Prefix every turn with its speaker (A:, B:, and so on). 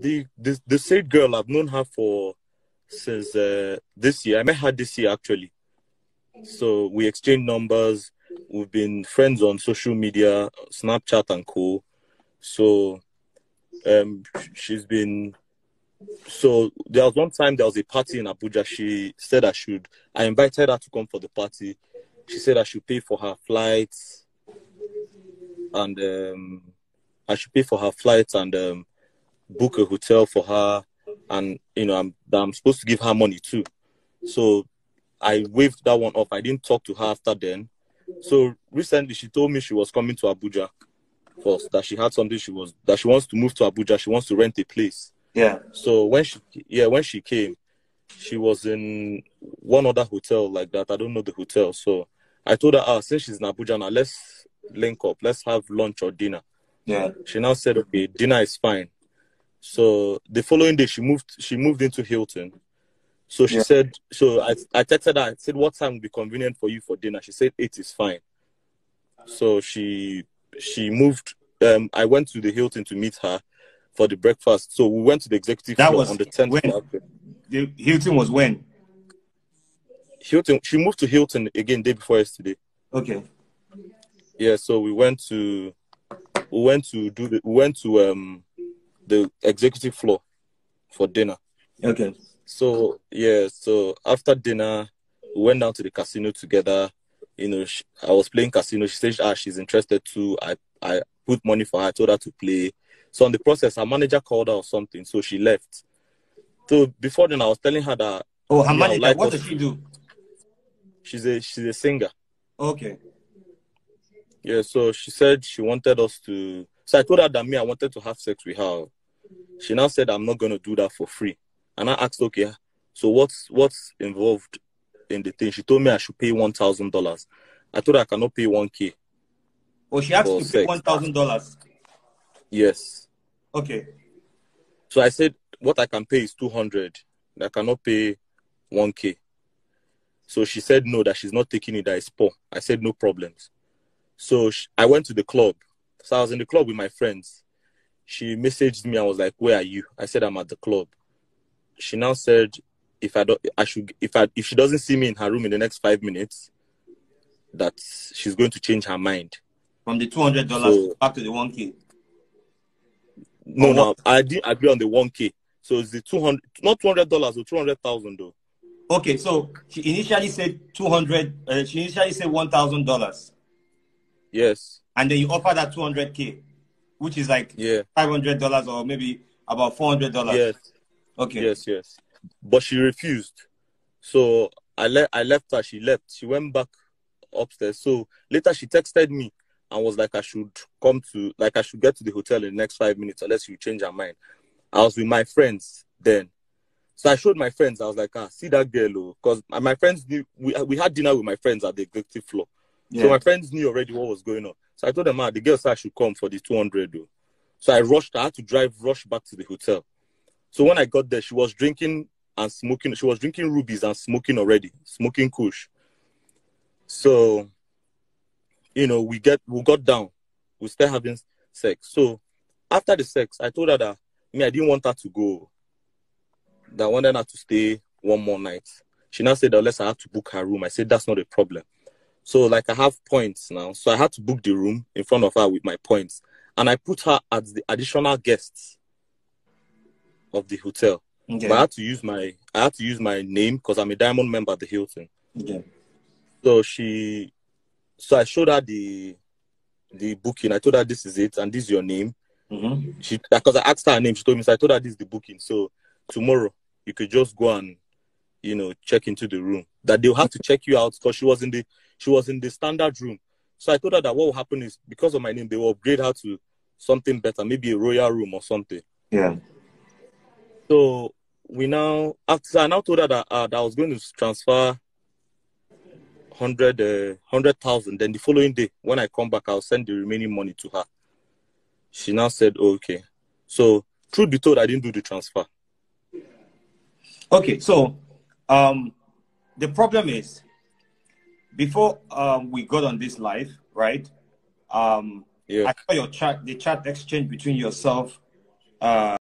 A: the the the said girl I've known her for since uh, this year. I met her this year actually. So we exchanged numbers. We've been friends on social media, Snapchat and co. So um she's been so there was one time there was a party in Abuja. She said I should I invited her to come for the party. She said I should pay for her flights and um I should pay for her flights and um book a hotel for her and you know I'm that I'm supposed to give her money too. So I waved that one off. I didn't talk to her after then. So recently she told me she was coming to Abuja first, that she had something she was that she wants to move to Abuja, she wants to rent a place.
B: Yeah.
A: So when she yeah, when she came, she was in one other hotel like that. I don't know the hotel. So I told her, ah, since she's in Abuja now, let's link up, let's have lunch or dinner.
B: Yeah.
A: She now said, okay, dinner is fine. So the following day she moved she moved into Hilton. So she
B: Yeah.
A: said so I I texted her, I said, What time would be convenient for you for dinner? She said eight is fine. So she she moved um I went to the Hilton to meet her for the breakfast. So we went to the executive
B: That was
A: on the tenth
B: when? The Hilton was when?
A: Hilton she moved to Hilton again day before yesterday.
B: Okay.
A: Yeah, so we went to we went to do the we went to um the executive floor for dinner.
B: Okay.
A: So yeah, so after dinner, we went down to the casino together. You know, she, I was playing casino. She said ah, she's interested too. I I put money for her. I told her to play. So in the process, her manager called her or something, so she left. So before then, I was telling her that
B: Oh, her
A: Yeah,
B: manager,
A: like
B: what does she do?
A: she's a she's a singer.
B: Okay.
A: Yeah, so she said she wanted us to. So I told her that me, I wanted to have sex with her. She now said I'm not gonna do that for free, and I asked, okay, so what's what's involved in the thing? She told me I should pay one thousand dollars. I told her I cannot pay one k.
B: Oh, she asked to pay one thousand dollars.
A: Yes.
B: Okay.
A: So I said what I can pay is two hundred. I cannot pay one k. So she said no, that she's not taking it. That it's poor. I said no problems. So sh I went to the club. So I was in the club with my friends. She messaged me and was like, "Where are you?" I said, "I'm at the club." She now said, "If I don't, I should. If I if she doesn't see me in her room in the next five minutes, that she's going to change her mind."
B: From the two hundred dollars
A: So-
B: back to the one K.
A: No, no. I didn't agree on the one k. So it's the two hundred, not two hundred dollars or two hundred thousand though.
B: Okay, so she initially said two hundred. Uh, she initially said one thousand dollars,
A: Yes,
B: and then you offer that two hundred K, which is like
A: yeah,
B: five hundred dollars or maybe about four hundred dollars.
A: yes.
B: Okay.
A: Yes, yes. But she refused. So I le- I left her. She left. She went back upstairs. So later she texted me and was like I should come to like I should get to the hotel in the next five minutes unless you change her mind. I was with my friends then. So I showed my friends. I was like, ah, see that girl, because my friends knew we we had dinner with my friends at the executive floor.
B: Yeah.
A: So my friends knew already what was going on. So I told them, ah, the girl said I should come for the 200 though. So I rushed. Had to drive, rush back to the hotel. So when I got there, she was drinking and smoking. She was drinking rubies and smoking already, smoking kush. So, you know, we get we got down. We started having sex. So after the sex, I told her that me, I didn't want her to go. That I wanted her to stay one more night. She now said unless I have to book her room. I said that's not a problem. So like I have points now. So I had to book the room in front of her with my points. And I put her as the additional guest of the hotel.
B: Okay.
A: But I had to use my I had to use my name because I'm a diamond member at the Hilton.
B: okay.
A: So she so I showed her the the booking. I told her this is it and this is your name.
B: Mm-hmm.
A: She because I asked her her name, she told me so I told her this is the booking. So tomorrow you could just go and you know check into the room. That they'll have to check you out because she was in the she was in the standard room. So I told her that what will happen is because of my name, they will upgrade her to something better, maybe a royal room or something.
B: Yeah.
A: So we now after I now told her that uh, that I was going to transfer hundred uh, hundred thousand. Then the following day, when I come back, I'll send the remaining money to her. She now said, oh, "Okay." So truth be told, I didn't do the transfer.
B: Okay, so um, the problem is before um, we got on this live, right? Um,
A: Yeah.
B: I saw your chat, the chat exchange between yourself, uh,